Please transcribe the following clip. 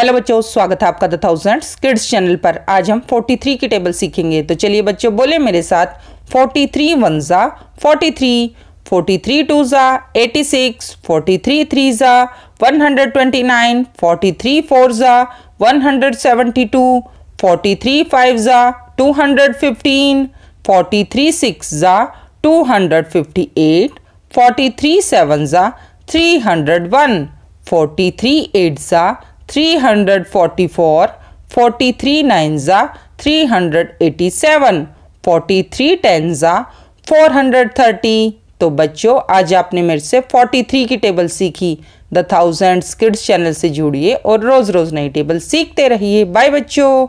Hello बच्चों, स्वागत है आपका द थाउज़ेंड किड्स चैनल पर। आज हम 43 की टेबल सीखेंगे। तो चलिए बच्चों, बोले मेरे साथ 43 थ्री वन ज़ा forty three forty three two ज़ा eighty six forty three three ज़ा one hundred twenty nine forty three four ज़ा one hundred seventy two forty three five ज़ा two hundred fifteen forty three six ज़ा two hundred fifty eight forty three seven ज़ा three hundred one forty three eight ज़ा three hundred forty four forty three nine ज़ा three hundred eighty seven forty three ten ज़ा four hundred thirty तो बच्चों, आज आपने मेरे से फोर्टी थ्री की टेबल सीखी। द थाउज़ेंड किड्स चैनल से जुड़िए और रोज़ रोज़ नई टेबल सीखते रहिए। बाय बच्चों।